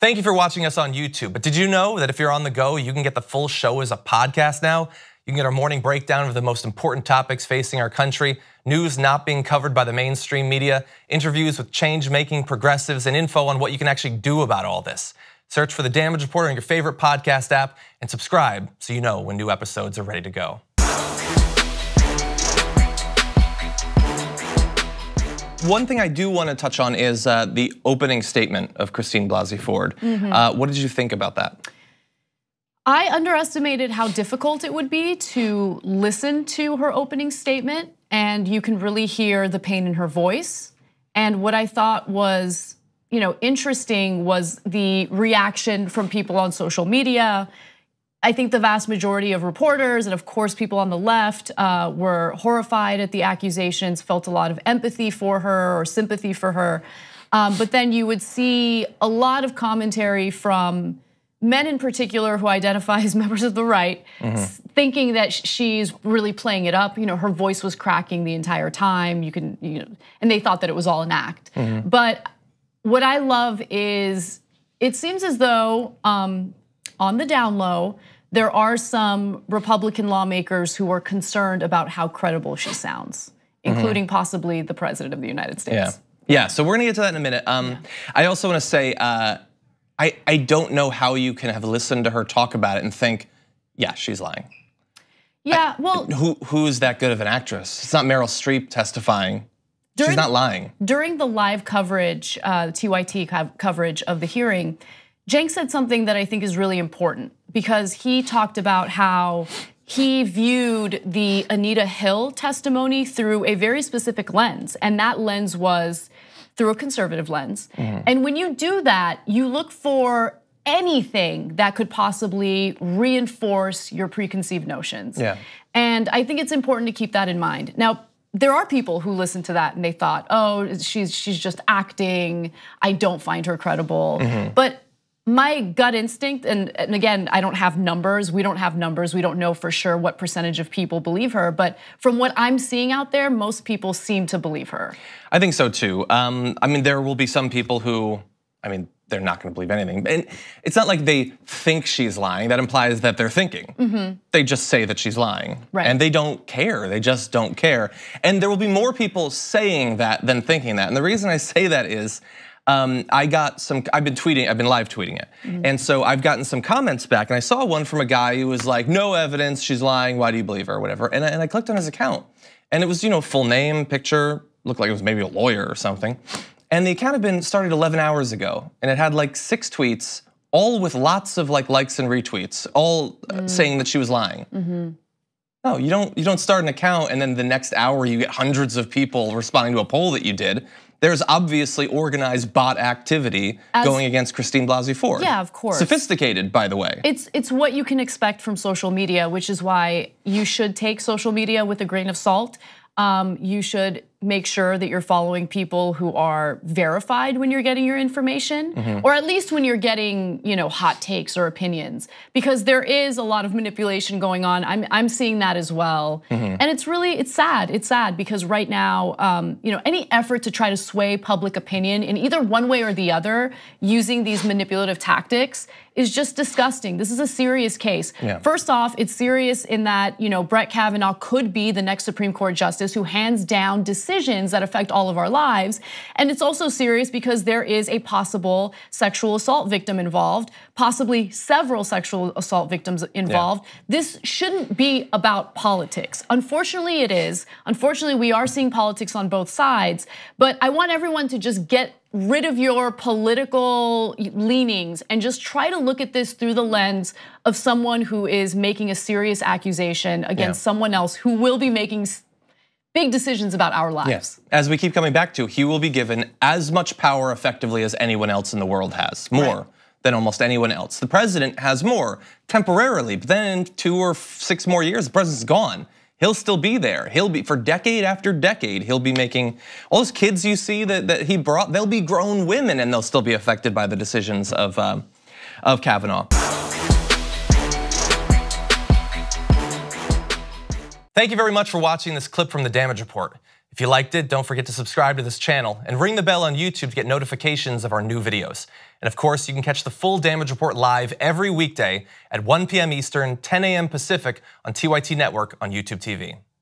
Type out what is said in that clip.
Thank you for watching us on YouTube. But did you know that if you're on the go, you can get the full show as a podcast now? You can get our morning breakdown of the most important topics facing our country, news not being covered by the mainstream media, interviews with change making progressives, and info on what you can actually do about all this. Search for the Damage Report on your favorite podcast app and subscribe so you know when new episodes are ready to go. One thing I do want to touch on is uh, the opening statement of Christine Blasey Ford. Mm-hmm. Uh, what did you think about that? I underestimated how difficult it would be to listen to her opening statement, and you can really hear the pain in her voice. And what I thought was, you know, interesting was the reaction from people on social media. I think the vast majority of reporters and, of course, people on the left uh, were horrified at the accusations, felt a lot of empathy for her or sympathy for her. Um, but then you would see a lot of commentary from men in particular who identify as members of the right, thinking that she's really playing it up. You know, her voice was cracking the entire time. You can, you know, and they thought that it was all an act. But what I love is it seems as though um, on the down low, there are some Republican lawmakers who are concerned about how credible she sounds, including possibly the president of the United States. Yeah. Yeah, so we're gonna get to that in a minute. Um, I also wanna say, uh, I, I don't know how you can have listened to her talk about it and think, yeah, she's lying. Yeah, well, Who Who's that good of an actress? It's not Meryl Streep testifying. During- she's not lying. during the live coverage, uh, TYT coverage of the hearing, Cenk said something that I think is really important because he talked about how he viewed the Anita Hill testimony through a very specific lens, and that lens was through a conservative lens. Mm-hmm. And when you do that, you look for anything that could possibly reinforce your preconceived notions. Yeah. And I think it's important to keep that in mind. Now, there are people who listen to that and they thought, "Oh, she's she's just acting. I don't find her credible." Mm-hmm. But my gut instinct, and, and again, I don't have numbers. We don't have numbers. We don't know for sure what percentage of people believe her. But from what I'm seeing out there, most people seem to believe her. I think so too. Um, I mean, there will be some people who, I mean, they're not going to believe anything. And it's not like they think she's lying. That implies that they're thinking. They just say that she's lying. Right. And they don't care. They just don't care. And there will be more people saying that than thinking that. And the reason I say that is. Um, I got some. I've been tweeting. I've been live tweeting it, and so I've gotten some comments back. And I saw one from a guy who was like, "No evidence. She's lying. Why do you believe her? Or whatever." And I, and I clicked on his account, and it was you know full name, picture, looked like it was maybe a lawyer or something. And the account had been started 11 hours ago, and it had like six tweets, all with lots of like likes and retweets, all uh, saying that she was lying. No, you don't. You don't start an account and then the next hour you get hundreds of people responding to a poll that you did. There's obviously organized bot activity As- going against Christine Blasey Ford. Yeah, of course. Sophisticated, by the way. It's it's what you can expect from social media, which is why you should take social media with a grain of salt. Um, you should make sure that you're following people who are verified when you're getting your information, or at least when you're getting you know hot takes or opinions, because there is a lot of manipulation going on. I'm I'm seeing that as well, and it's really it's sad. It's sad because right now, um, you know, any effort to try to sway public opinion in either one way or the other using these manipulative tactics is just disgusting. This is a serious case. Yeah. First off, it's serious in that, you know, Brett Kavanaugh could be the next Supreme Court justice who hands down decisions that affect all of our lives. And it's also serious because there is a possible sexual assault victim involved, possibly several sexual assault victims involved. This shouldn't be about politics. Unfortunately, it is. Unfortunately, we are seeing politics on both sides. But I want everyone to just get rid of your political leanings and just try to look at this through the lens of someone who is making a serious accusation against Yeah. someone else who will be making big decisions about our lives. Yes. As we keep coming back to, he will be given as much power effectively as anyone else in the world has. More. Right. Than almost anyone else. The president has more temporarily, but then in two or six more years, the president's gone. He'll still be there. He'll be for decade after decade. He'll be making all those kids you see that, that he brought. They'll be grown women, and they'll still be affected by the decisions of um, of Kavanaugh. Thank you very much for watching this clip from the Damage Report. If you liked it, don't forget to subscribe to this channel and ring the bell on YouTube to get notifications of our new videos. And of course, you can catch the full damage report live every weekday at 1 p.m. Eastern, 10 a.m. Pacific on TYT Network on YouTube TV.